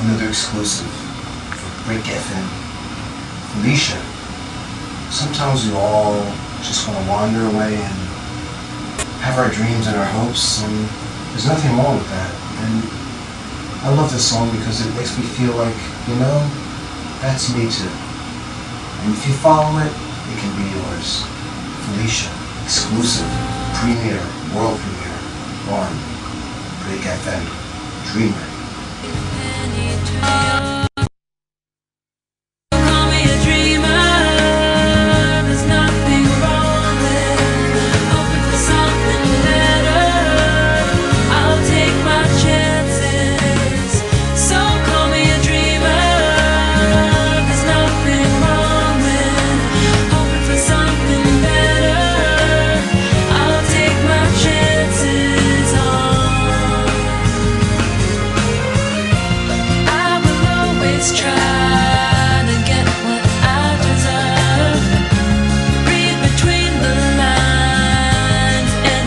another exclusive for Brick FM. Felicia, sometimes we all just want to wander away and have our dreams and our hopes, and there's nothing wrong with that. And I love this song because it makes me feel like, you know, that's me too. And if you follow it, it can be yours. Felicia, exclusive, premiere, world premiere, on Brick FM, Dreamer.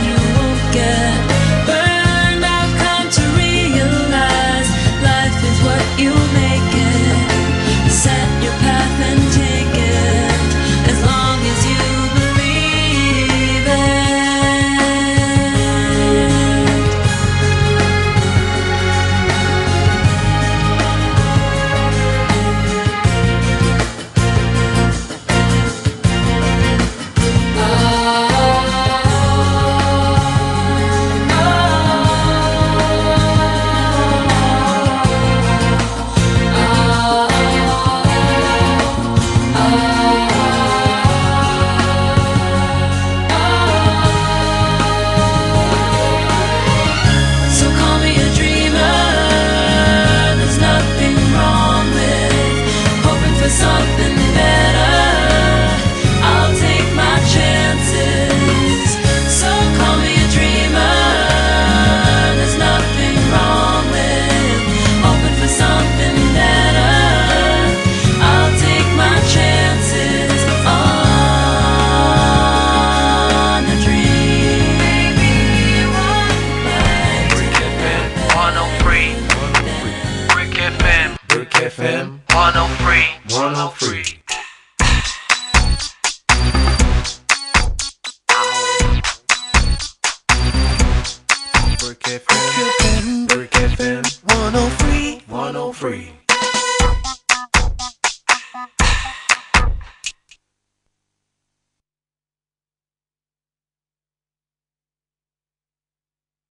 You won't get burned. I've come to realize life is what you make FM 103. 103. Brick FM, Brick FM 103, 103.